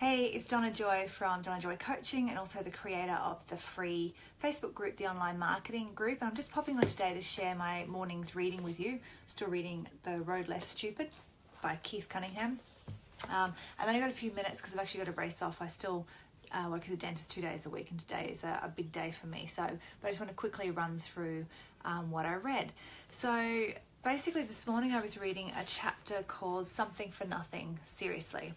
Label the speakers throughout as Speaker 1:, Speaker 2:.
Speaker 1: Hey, it's Donna Joy from Donna Joy Coaching and also the creator of the free Facebook group, the Online Marketing Group. And I'm just popping on today to share my morning's reading with you. I'm still reading The Road Less Stupid by Keith Cunningham. Um, I've only got a few minutes because I've actually got to brace off. I still uh, work as a dentist two days a week, and today is a, a, big day for me. So, but I just want to quickly run through um, what I read. So, basically, this morning I was reading a chapter called Something for Nothing Seriously.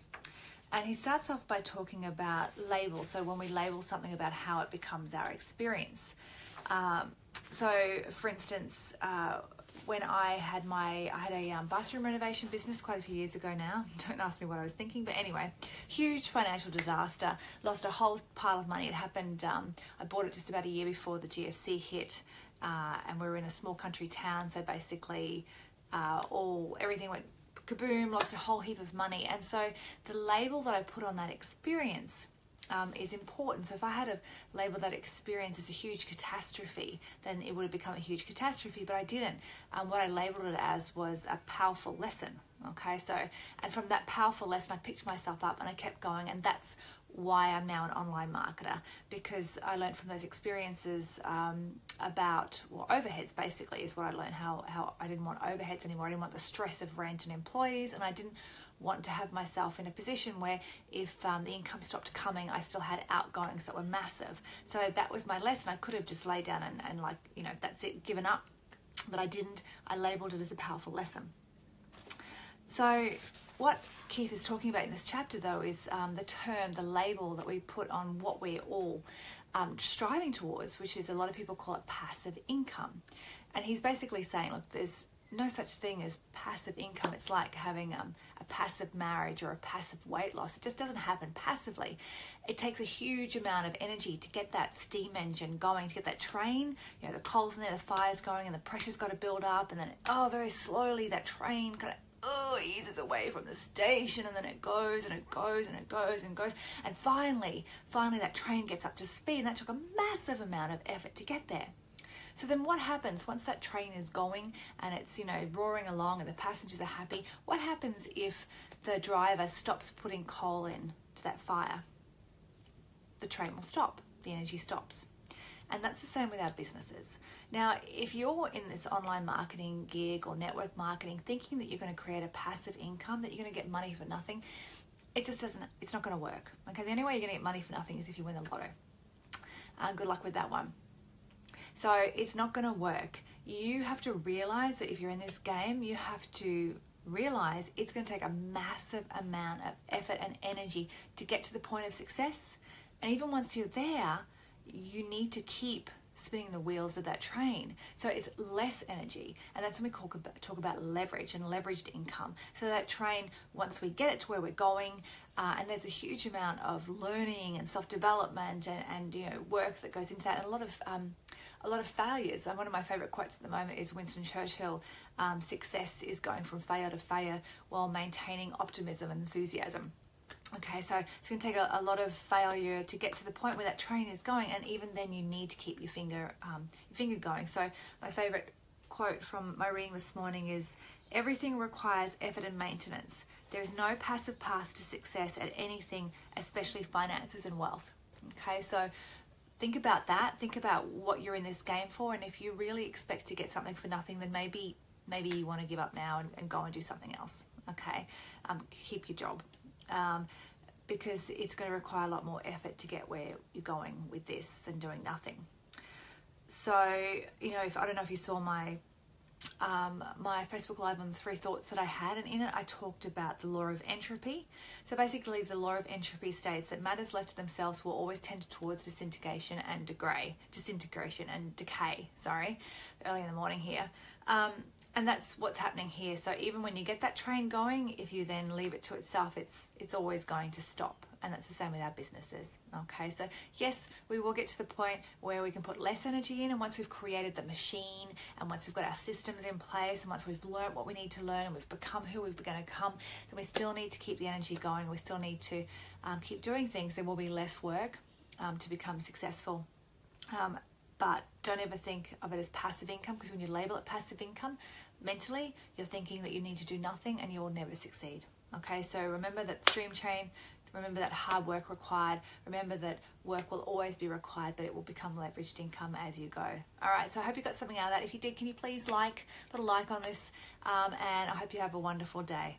Speaker 1: And he starts off by talking about labels. So when we label something about how it becomes our experience. Um, so, for instance, uh, when I had my I had a um, bathroom renovation business quite a few years ago now. Don't ask me what I was thinking, but anyway, huge financial disaster. Lost a whole pile of money. It happened. Um, I bought it just about a year before the GFC hit, uh, and we were in a small country town. So basically, uh, all everything went kaboom, lost a whole heap of money. And so the label that I put on that experience um, is important. So if I had a label that experience as a huge catastrophe, then it would have become a huge catastrophe, but I didn't. Um, what I labeled it as was a powerful lesson. Okay, so, and from that powerful lesson, I picked myself up and I kept going, and that's why I'm now an online marketer because I learned from those experiences um, about well, overheads basically is what I learned how, how I didn't want overheads anymore. I didn't want the stress of rent and employees, and I didn't want to have myself in a position where if um, the income stopped coming, I still had outgoings that were massive. So that was my lesson. I could have just laid down and, and like, you know, that's it, given up. But I didn't. I labeled it as a powerful lesson. So, what Keith is talking about in this chapter, though, is um, the term, the label that we put on what we're all um, striving towards, which is a lot of people call it passive income. And he's basically saying, look, there's no such thing as passive income. It's like having um, a passive marriage or a passive weight loss. It just doesn't happen passively. It takes a huge amount of energy to get that steam engine going, to get that train, you know, the coals in there, the fire's going, and the pressure's got to build up, and then, oh, very slowly that train kind of oh, eases away from the station and then it goes and it goes and it goes and goes. And finally, finally that train gets up to speed and that took a massive amount of effort to get there. So then what happens once that train is going and it's, you know, roaring along and the passengers are happy? What happens if the driver stops putting coal in to that fire? The train will stop. The energy stops. And that's the same with our businesses. Now, if you're in this online marketing gig or network marketing thinking that you're going to create a passive income, that you're going to get money for nothing, it just doesn't, it's not going to work. Okay, the only way you're going to get money for nothing is if you win the lotto. Uh, good luck with that one. So it's not going to work. You have to realize that if you're in this game, you have to realize it's going to take a massive amount of effort and energy to get to the point of success. And even once you're there, you need to keep spinning the wheels of that train. So it's less energy. And that's when we talk about, talk about leverage and leveraged income. So that train, once we get it to where we're going, uh, and there's a huge amount of learning and self-development and, and you know work that goes into that, and a lot of um, a lot of failures. And one of my favorite quotes at the moment is Winston Churchill: um, "Success is going from failure to failure while maintaining optimism and enthusiasm." Okay, so it's going to take a, a, lot of failure to get to the point where that train is going, and even then, you need to keep your finger um, your finger going. So, my favorite quote from my reading this morning is: "Everything requires effort and maintenance. There is no passive path to success at anything, especially finances and wealth." Okay, so think about that. Think about what you're in this game for, and if you really expect to get something for nothing, then maybe maybe you want to give up now and, and go and do something else. Okay, um, keep your job um, because it's going to require a lot more effort to get where you're going with this than doing nothing. So, you know, if I don't know if you saw my um, my Facebook Live on the three thoughts that I had, and in it I talked about the law of entropy. So basically, the law of entropy states that matters left to themselves will always tend towards disintegration and degrade, disintegration and decay. Sorry, early in the morning here. Um, and that's what's happening here. So even when you get that train going if you then leave it to itself it's it's always going to stop. And that's the same with our businesses okay? So yes we will get to the point where we can put less energy in and once we've created the machine and once we've got our systems in place and once we've learned what we need to learn and we've become who we've going to become then we still need to keep the energy going. We still need to um, keep doing things. There will be less work um, to become successful. Um, but don't ever think of it as passive income because when you label it passive income, mentally you're thinking that you need to do nothing and you will never succeed. Okay, so remember that stream chain Remember that hard work required. Remember that work will always be required, but it will become leveraged income as you go. All right, so I hope you got something out of that. If you did, can you please like, put a like on this, um, and I hope you have a wonderful day.